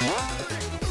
Música